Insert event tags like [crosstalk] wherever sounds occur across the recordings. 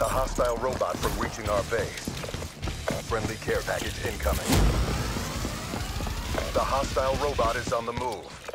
The hostile robot from reaching our base. Friendly care package incoming. The hostile robot is on the move.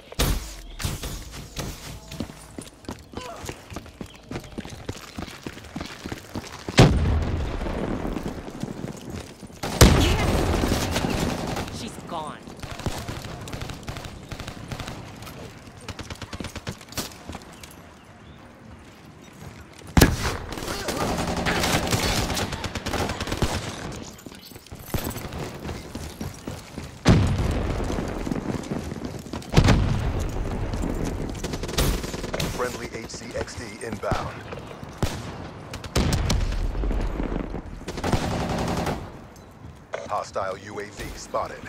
HCXD inbound. Hostile UAV spotted.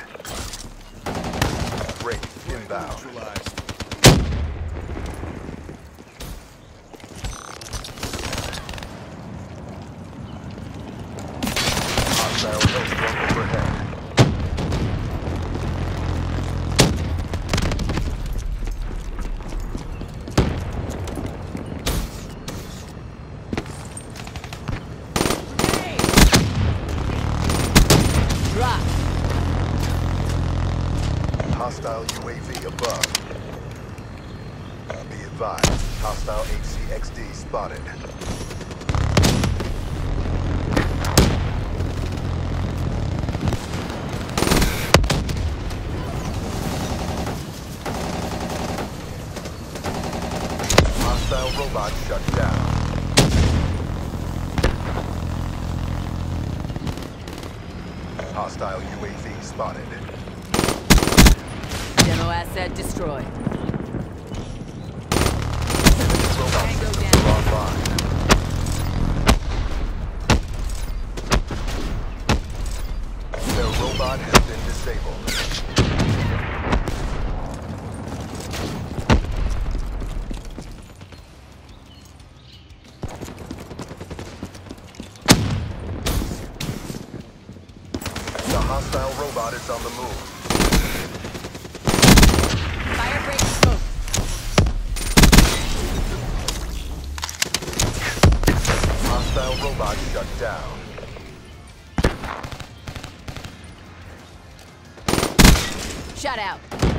Wraith inbound. Hostile Hellstorm overhead. Drop. Hostile UAV above. Be advised, hostile HCXD spotted. Hostile robot shut down. Hostile UAV spotted. Demo asset destroyed. Robot Tango systems down. are online. Their robot has been disabled. The hostile is on the move. Fire break smoke. Hostile robot shut down. Shut out.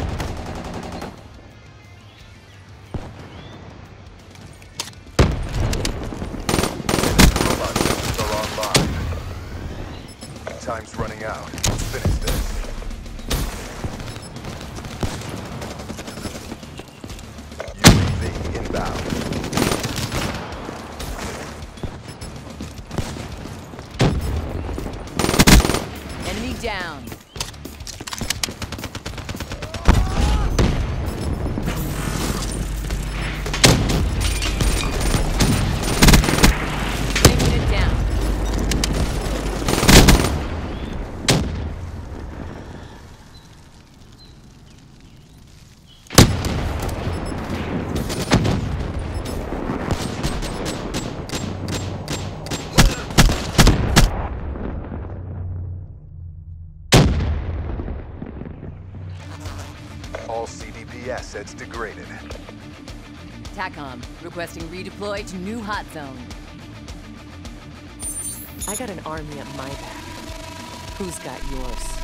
Assets degraded. TACOM requesting redeploy to new hot zone. I got an army at my back. Who's got yours?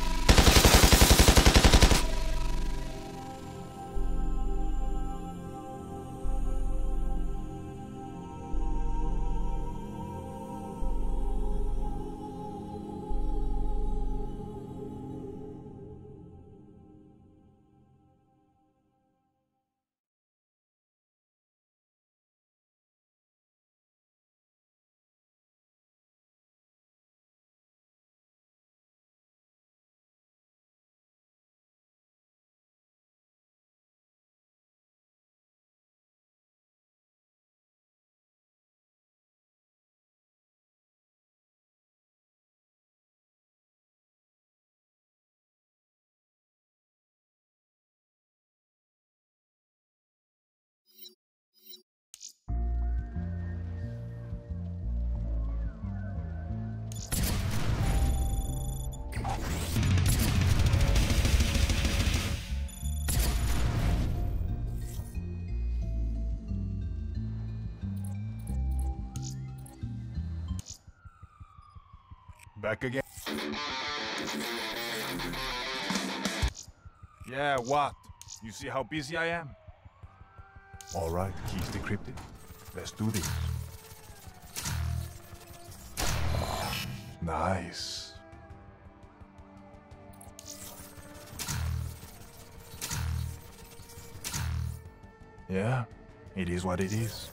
Back again. Yeah, what? You see how busy I am? Alright, keys decrypted. Let's do this. Nice. Yeah, it is what it is.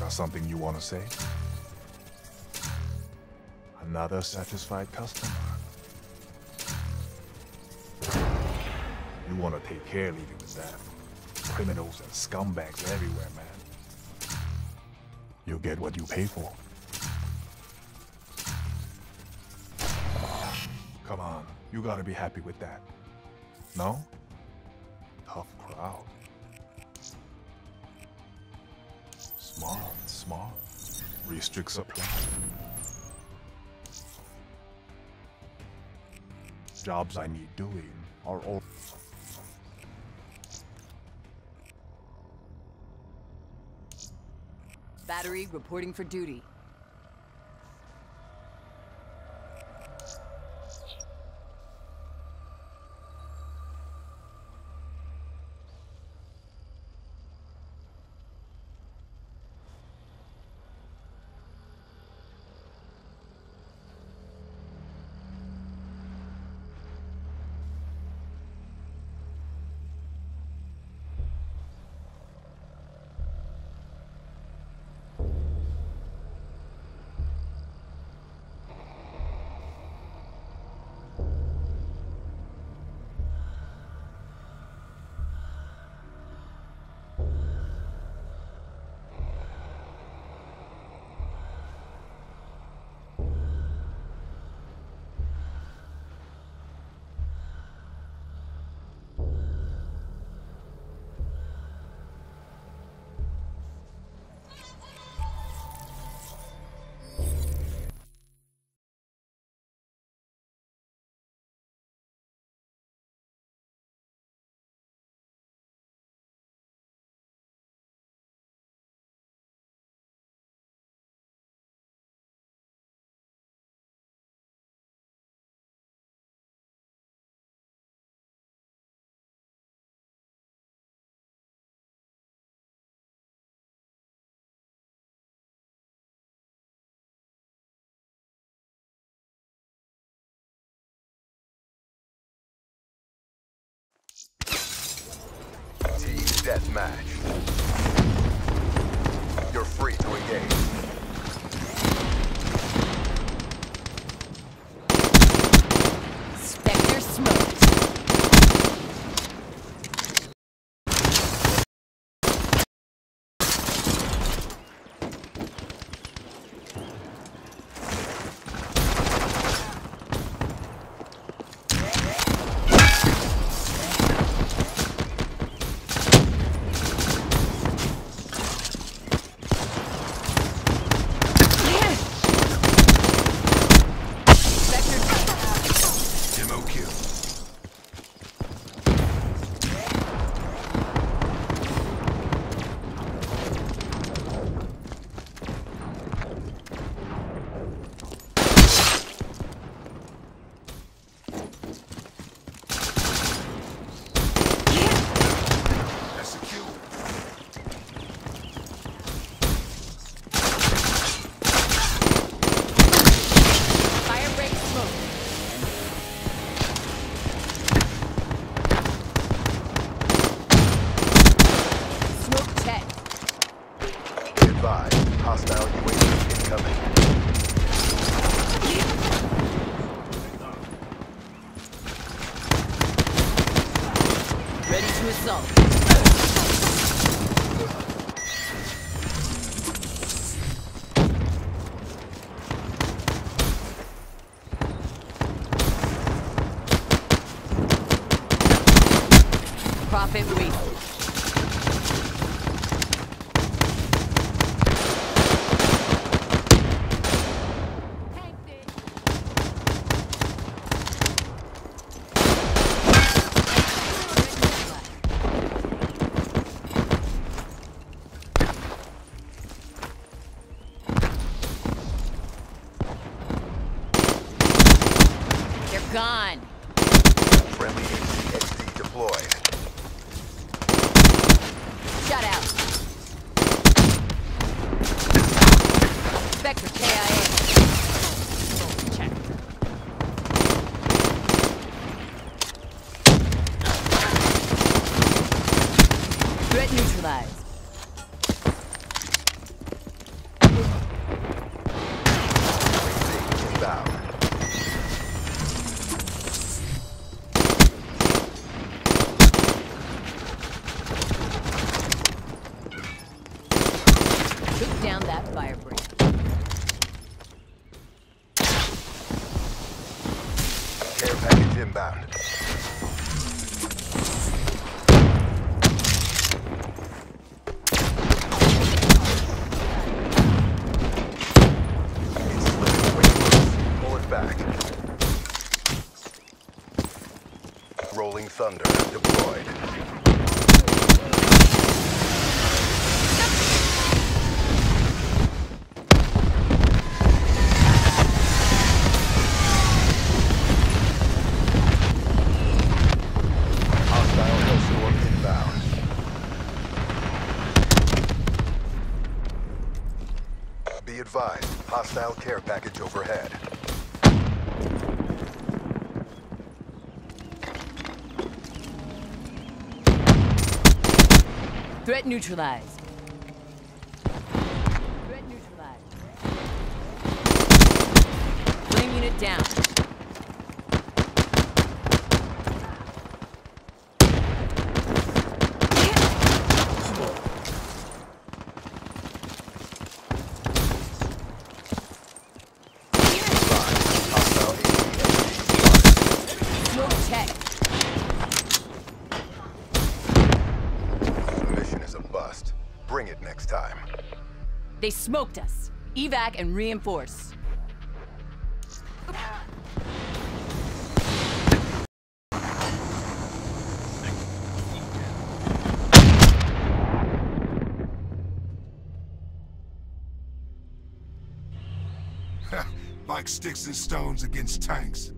Got something you want to say? Another satisfied customer. You want to take care leaving with that. Criminals and scumbags everywhere, man. You get what you pay for. Come on, you gotta be happy with that. No? Tough crowd. Smart, smart. Restrict supply. Jobs I need doing are all. Battery reporting for duty. Deathmatch. You're free to engage. Threat neutralized. UAV inbound. Took down that firebreak. Care package inbound. It's slipping away from us. Pull it back. Rolling Thunder deployed. Hostile Hellstorm inbound. Be advised, hostile care package overhead. Threat neutralized. Threat neutralized. Flame unit down. They smoked us. Evac and reinforce. [laughs] like sticks and stones against tanks.